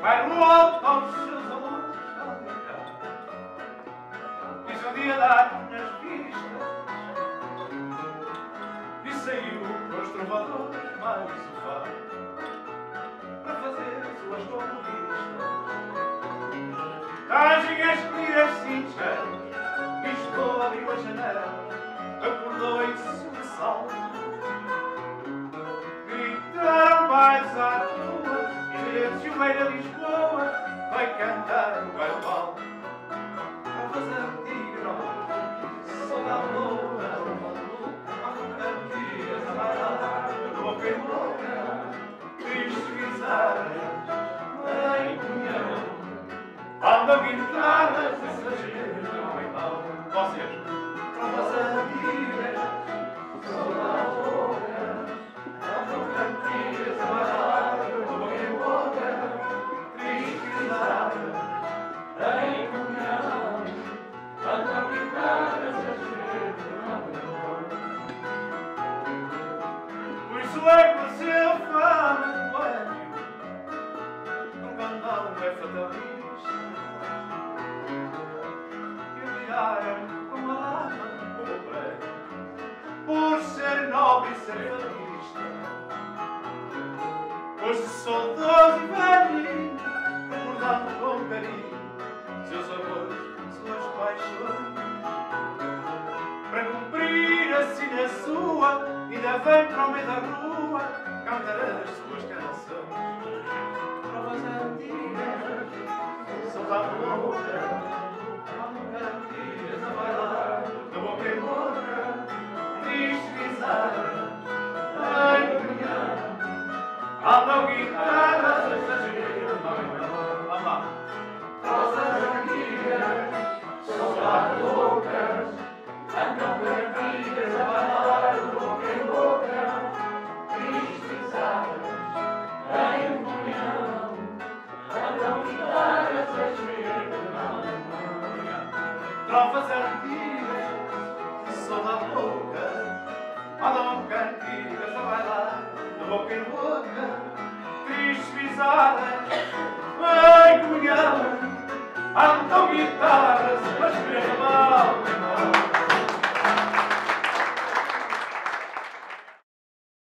vai no alto aos seus amores fabricar. Quis um dia dar nas vistas e saiu para os trovadores mais o fado para fazer suas conquistas. Trazem as tiras cinchas, Lisboa abriu a janela, acordou em sobressalto. Gritaram mais rua, silêncio veio a Lisboa, vai cantar o carnaval. Trovas antigas, só da lua, antigas a bailar, de boca em boca, tristes guisadas, em comunhão. Andam guitarras, mensageiros, não em mão. Vocês, trovas antigas, só É que você é fama do banho, num canal é fatalista. Com a pobre, por ser nobre e ser fatista. Hoje sou doze velhinho, ainda vem para o meio da rua cantar as suas canções. Trovas antigas, são da boca, cantigas a bailar, de boca em boca, em comunhão. Andam guitarras, exageram, Trovas antigas, são da boca, andam cantigas a bailar, de boca em boca, tristes pisadas,